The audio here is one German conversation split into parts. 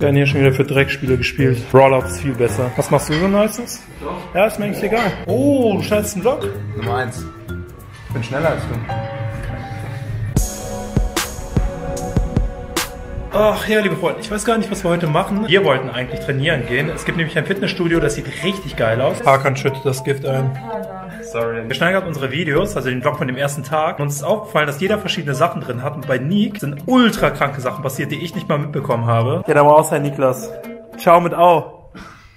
Werden hier schon wieder für Dreckspiele gespielt. Ist viel besser. Was machst du so Nices? Ja, ist mir eigentlich egal. Oh, du scheißt einen Block? Nummer eins. Ich bin schneller als du. Ach ja, liebe Freunde, ich weiß gar nicht, was wir heute machen. Wir wollten eigentlich trainieren gehen. Es gibt nämlich ein Fitnessstudio, das sieht richtig geil aus. Hakan schüttet das Gift ein. Sorry. Wir schneiden gerade unsere Videos, also den Vlog von dem ersten Tag. Und uns ist aufgefallen, dass jeder verschiedene Sachen drin hat. Und bei Nick sind ultra kranke Sachen passiert, die ich nicht mal mitbekommen habe. Ja, da war außer Niklas. Ciao mit Au.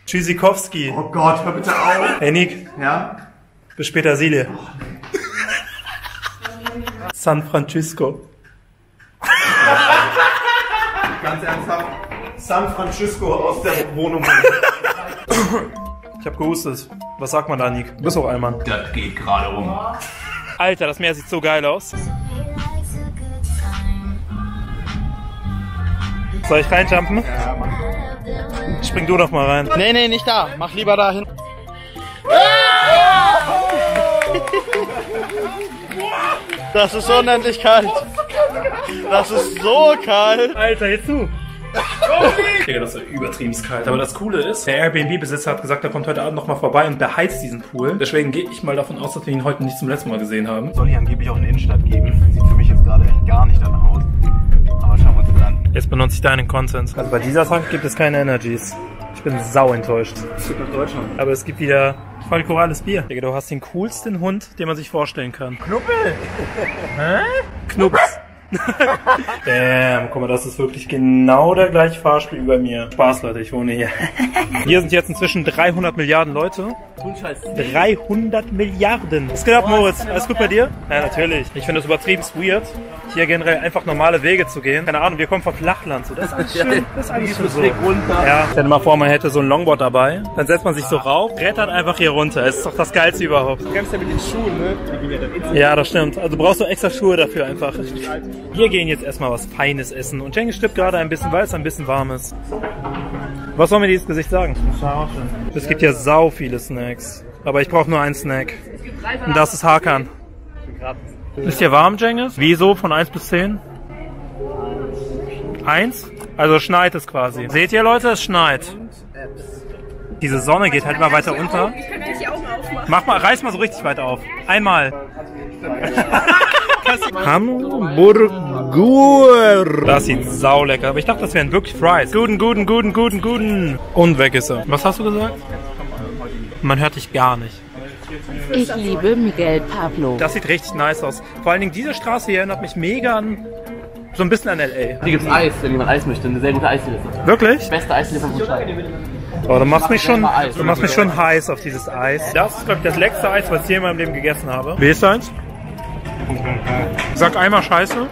Tschüssikowski. Oh Gott, hör bitte auf. Hey Nick, Ja? bis später, Silje. San Francisco. Ganz ernsthaft. San Francisco aus der Wohnung. Ich hab gehustet. Was sagt man da, Nick? Du bist auch Allmann. Das geht gerade um. Alter, das Meer sieht so geil aus. Soll ich reinjumpen? Spring du doch mal rein. Nee, nee, nicht da. Mach lieber da hin. Das ist unendlich kalt. Das ist so kalt. Alter, jetzt du. Digga, das ist übertrieben kalt. Aber das Coole ist, der Airbnb-Besitzer hat gesagt, er kommt heute Abend nochmal vorbei und beheizt diesen Pool. Deswegen gehe ich mal davon aus, dass wir ihn heute nicht zum letzten Mal gesehen haben. Soll hier angeblich auch eine Innenstadt geben. Sieht für mich jetzt gerade echt gar nicht danach aus. Aber schauen wir uns das an. Jetzt benutze ich deinen Content. Also bei dieser Sache gibt es keine Energies. Ich bin sau enttäuscht. Zurück nach Deutschland. Aber es gibt wieder voll korales Bier. Digga, du hast den coolsten Hund, den man sich vorstellen kann. Knuppel! Hä? Knups. Damn, guck mal, das ist wirklich genau der gleiche Fahrstuhl über mir. Spaß, Leute, ich wohne hier. Hier sind jetzt inzwischen 300 Milliarden Leute. 300 Milliarden. Was geht ab, Moritz? Alles gut bei dir? Ja, natürlich. Ich finde es übertrieben weird, hier generell einfach normale Wege zu gehen. Keine Ahnung, wir kommen vom Flachland. So. Das ist alles schön. Das ist alles schon so. Ja. Stell dir mal vor, man hätte so ein Longboard dabei. Dann setzt man sich so rauf, brettert einfach hier runter. Das ist doch das Geilste überhaupt. Du kämpfst ja mit den Schuhen, ne? Die gehen ja dann ins Ja, das stimmt. Also brauchst du extra Schuhe dafür einfach. Wir gehen jetzt erstmal was Feines essen. Und Cengiz stirbt gerade ein bisschen, weil es ein bisschen warm ist. Was soll mir dieses Gesicht sagen? Es gibt ja sau viele Snacks. Aber ich brauche nur einen Snack. Und das ist Hakan. Ist hier warm, Cengiz? Wieso? Von 1 bis 10? 1? Also schneit es quasi. Seht ihr, Leute? Es schneit. Diese Sonne geht halt immer weiter unter. Ich kann nicht die Augen aufmachen. Mach mal, reiß mal so richtig weit auf. Einmal. Hamburgur. Das sieht sau lecker. Aber ich dachte, das wären wirklich Fries. Guten, guten, guten, guten, guten. Und weg ist er. Was hast du gesagt? Man hört dich gar nicht. Ich liebe Miguel Pablo. Das sieht richtig nice aus. Vor allen Dingen diese Straße hier erinnert mich mega an so ein bisschen an L.A. Hier gibt's Eis, wenn jemand Eis möchte. Eine sehr gute Eisdiele. Wirklich? Beste Eisdiele von Wutscheid. Oh, du machst mich schon, du machst mich schon heiß auf dieses Eis. Das ist, glaube ich, das leckste Eis, was ich je in meinem Leben gegessen habe. Wie ist deins? Sag einmal Scheiße.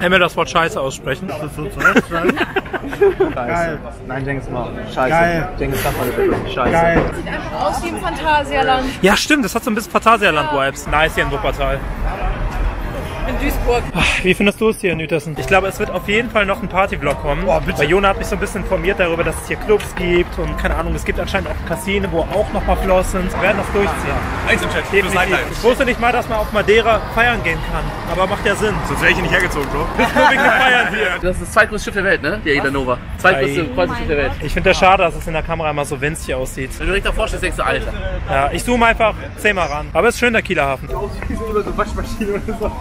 Einmal das Wort Scheiße aussprechen. Geil. Nein, Jengis mal. Scheiße. Geil. Jengis darf mal bitte. Scheiße. Geil. Sieht einfach aus wie im Phantasialand Ja, stimmt, das hat so ein bisschen Phantasialand-Vibes. Nice hier in Wuppertal. In Duisburg. Wie findest du es hier in Uetersen? Ich glaube, es wird auf jeden Fall noch ein Party-Vlog kommen. Boah, bitte. Weil Jona hat mich so ein bisschen informiert darüber, dass es hier Clubs gibt und keine Ahnung, es gibt anscheinend auch Casino, wo auch noch mal Floss sind. Wir werden das durchziehen. Eins im Chat. Ich wusste nicht mal, dass man auf Madeira feiern gehen kann. Aber macht ja Sinn. Sonst wäre ich hier nicht hergezogen, Bro. Bist nur wegen dem Feiern hier. Das ist das zweitgrößte Schiff der Welt, ne? Die Aida Nova. Zweitgrößte Ei. Kreuzfahrtschiff der Welt. Ich finde das schade, dass es in der Kamera immer so winzig aussieht. Wenn du direkt davor stehst, denkst du, Alter. Ja, ich zoome einfach zehnmal ran. Aber es ist schön, der Kieler Hafen.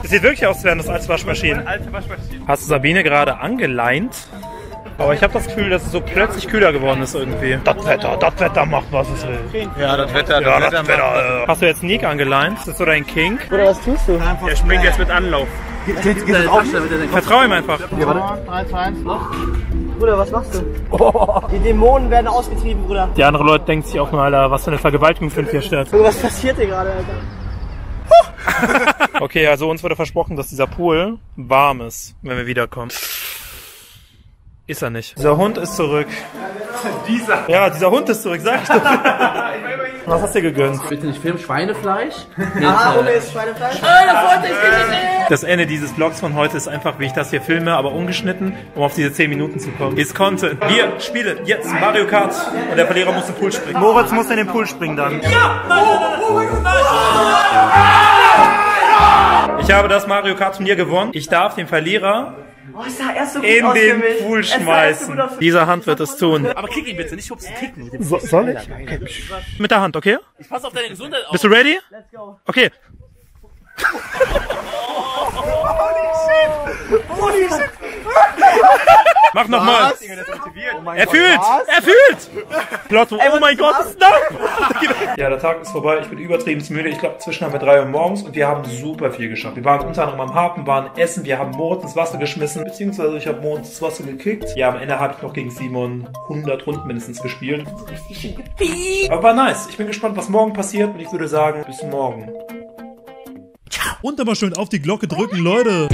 Sieht wirklich aus, als wären das Waschmaschinen. Alte Waschmaschine. Hast du Sabine gerade angeleint? Aber ich habe das Gefühl, dass es so plötzlich kühler geworden ist irgendwie. Das Wetter, das Wetter macht, was es will. Ja, das Wetter, Ja, das Wetter. Hast du jetzt Nick angeleint? Ist das so dein Kink? Bruder, was tust du? Er springt jetzt mit Anlauf. Das damit er denkt, Vertrau ihm einfach. 3, 2, 1, los. Bruder, was machst du? Die Dämonen werden ausgetrieben, Bruder. Die andere Leute denken sich auch mal, Alter, was für eine Vergewaltigung findet hier statt. Bruder, was passiert hier gerade, Alter? Okay, also uns wurde versprochen, dass dieser Pool warm ist, wenn wir wiederkommen. Ist er nicht. Dieser Hund ist zurück. Dieser? Ja, dieser Hund ist zurück, sag ich doch. Was hast du dir gegönnt? Bitte nicht filmen, Schweinefleisch. Ah, Ole ist Schweinefleisch. Das Ende dieses Vlogs von heute ist einfach, wie ich das hier filme, aber ungeschnitten, um auf diese 10 Minuten zu kommen. Ist Content. Wir spielen jetzt Mario Kart und der Verlierer muss in den Pool springen. Moritz muss in den Pool springen dann. Ich habe das Mario Kart Turnier gewonnen. Ich darf den Verlierer Oh, es sah erst so gut in aus für den mich. Pool so schmeißen. für Diese Hand wird es tun. Aber kick ihn bitte, nicht schubsen, kicken. So, soll ich? Mit der Hand, okay? Ich pass auf deine Gesundheit auf. Bist du ready? Let's go. Okay. Mach nochmal. Er fühlt! Er fühlt! Plot, oh mein Gott, nein! Ja, der Tag ist vorbei. Ich bin übertrieben müde. Ich glaube, zwischen haben wir drei Uhr morgens und wir haben super viel geschafft. Wir waren unter anderem am Hafen, waren essen, wir haben Moritz ins Wasser geschmissen, beziehungsweise ich habe Moritz ins Wasser gekickt. Ja, am Ende habe ich noch gegen Simon 100 Runden mindestens gespielt. Aber war nice. Ich bin gespannt, was morgen passiert und ich würde sagen, bis morgen. Und aber schön auf die Glocke drücken, Leute.